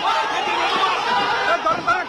back. They've got